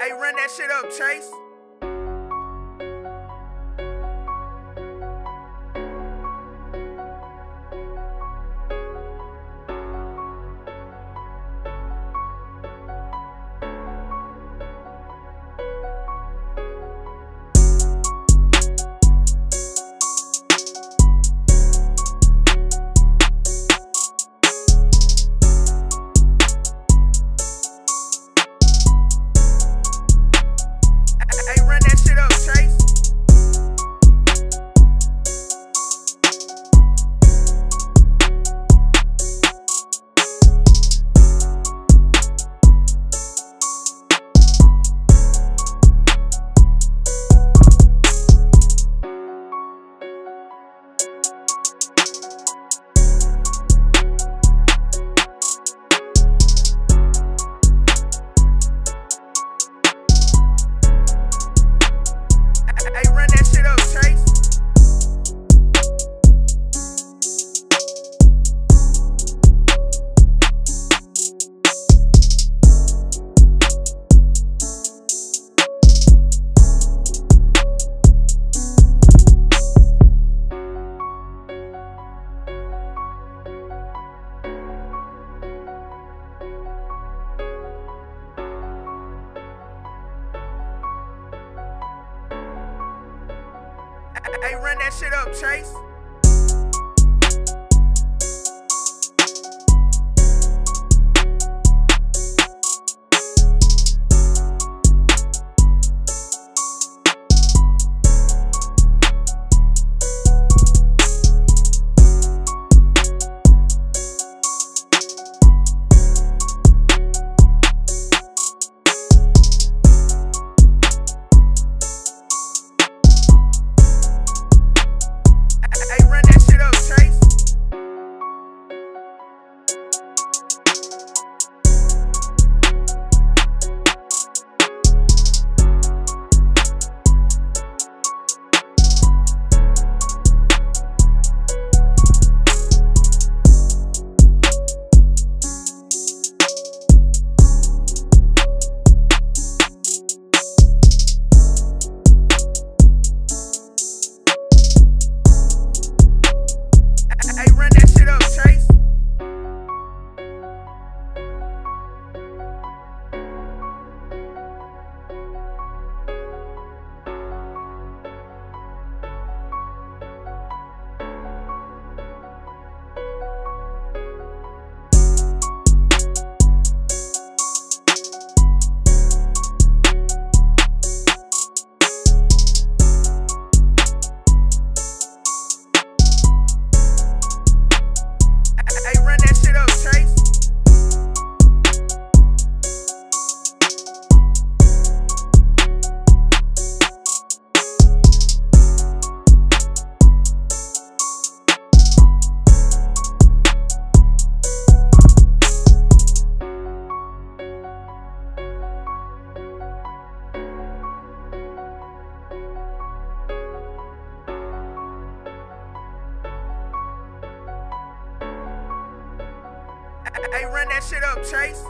Hey, run that shit up, Chase. Hey, run that shit up, Chase. Hey, run that shit up, Chase.